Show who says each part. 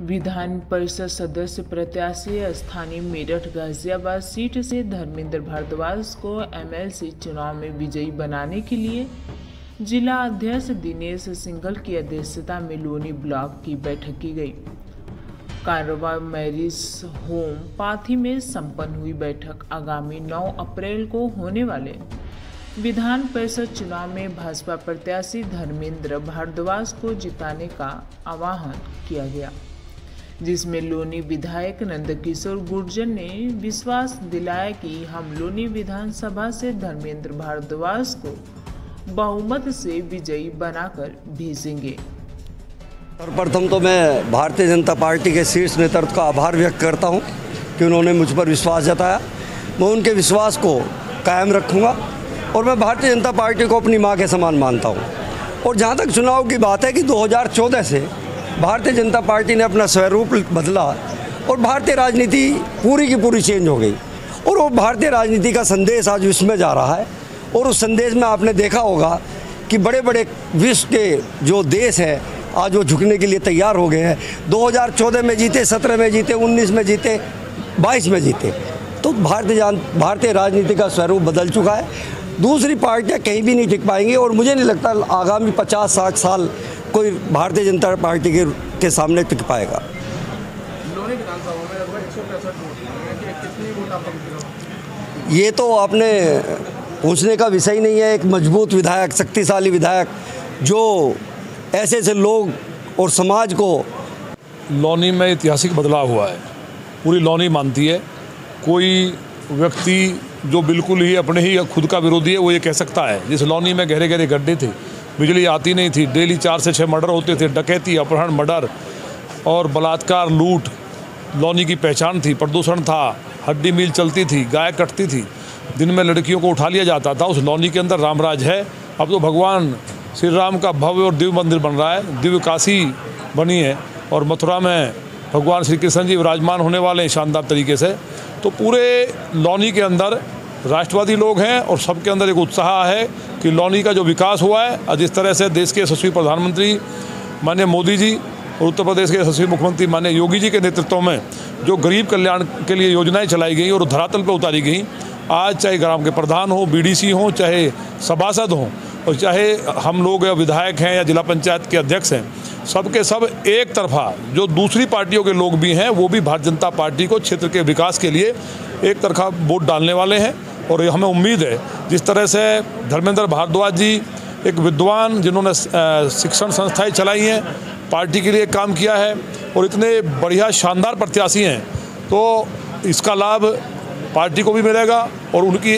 Speaker 1: विधान परिषद सदस्य प्रत्याशी स्थानीय मेरठ गाजियाबाद सीट से धर्मेंद्र भारद्वाज को एमएलसी चुनाव में विजयी बनाने के लिए जिला अध्यक्ष दिनेश सिंघल की अध्यक्षता में लोनी ब्लॉक की बैठक की गई। कारवा मैरिज होम पाथी में संपन्न हुई बैठक आगामी 9 अप्रैल को होने वाले विधान परिषद चुनाव में भाजपा प्रत्याशी धर्मेंद्र भारद्वाज को जिताने का आह्वान किया गया। जिसमें लोनी विधायक नंदकिशोर गुर्जर ने विश्वास दिलाया कि हम लोनी विधानसभा से धर्मेंद्र भारद्वाज को बहुमत से विजयी बनाकर भेजेंगे।
Speaker 2: सर्वप्रथम तो मैं भारतीय जनता पार्टी के शीर्ष नेतृत्व का आभार व्यक्त करता हूँ कि उन्होंने मुझ पर विश्वास जताया। मैं उनके विश्वास को कायम रखूँगा और मैं भारतीय जनता पार्टी को अपनी माँ के समान मानता हूँ। और जहाँ तक चुनाव की बात है कि 2014 से भारतीय जनता पार्टी ने अपना स्वरूप बदला और भारतीय राजनीति पूरी की पूरी चेंज हो गई। और वो भारतीय राजनीति का संदेश आज विश्व में जा रहा है। और उस संदेश में आपने देखा होगा कि बड़े बड़े विश्व के जो देश हैं, आज वो झुकने के लिए तैयार हो गए हैं। 2014 में जीते 17 में जीते 19 में जीते 22 में जीते। तो भारतीय जान, भारतीय राजनीति का स्वरूप बदल चुका है। दूसरी पार्टियाँ कहीं भी नहीं टिक पाएँगी और मुझे नहीं लगता आगामी 50-60 साल कोई भारतीय जनता पार्टी के, के सामने टिक पाएगा। ये तो आपने पूछने का विषय ही नहीं है एक मज़बूत विधायक शक्तिशाली विधायक जो ऐसे ऐसे लोग और समाज को
Speaker 3: लौनी में ऐतिहासिक बदलाव हुआ है। पूरी लौनी मानती है। कोई व्यक्ति जो बिल्कुल ही अपने ही खुद का विरोधी है वो ये कह सकता है जिस लौनी में गहरे गहरे गड्ढे थे बिजली आती नहीं थी। डेली चार से छः मर्डर होते थे। डकैती, अपहरण, मर्डर और बलात्कार, लूट, लौनी की पहचान थी, प्रदूषण था, हड्डी मिल चलती थी, गाय कटती थी। दिन में लड़कियों को उठा लिया जाता था। उस लौनी के अंदर रामराज है। अब तो भगवान श्री राम का भव्य और दिव्य मंदिर बन रहा है। दिव्य काशी बनी है और मथुरा में भगवान श्री कृष्ण जी विराजमान होने वाले हैं शानदार तरीके से। तो पूरे लौनी के अंदर राष्ट्रवादी लोग हैं और सबके अंदर एक उत्साह है कि लौनी का जो विकास हुआ है और जिस तरह से देश के यशस्वी प्रधानमंत्री माननीय मोदी जी और उत्तर प्रदेश के यशस्वी मुख्यमंत्री माननीय योगी जी के नेतृत्व में जो गरीब कल्याण के लिए योजनाएँ चलाई गई और धरातल पर उतारी गई, आज चाहे ग्राम के प्रधान हो, बीडीसी हो, चाहे सभासद हों और चाहे हम लोग या विधायक हैं या जिला पंचायत के अध्यक्ष हैं, सबके सब एक तरफा जो दूसरी पार्टियों के लोग भी हैं, वो भी भारतीय जनता पार्टी को क्षेत्र के विकास के लिए एक तरफा वोट डालने वाले हैं। और हमें उम्मीद है, जिस तरह से धर्मेंद्र भारद्वाज जी, एक विद्वान जिन्होंने शिक्षण संस्थाएँ चलाई हैं, पार्टी के लिए काम किया है और इतने बढ़िया शानदार प्रत्याशी हैं तो इसका लाभ पार्टी को भी मिलेगा और उनकी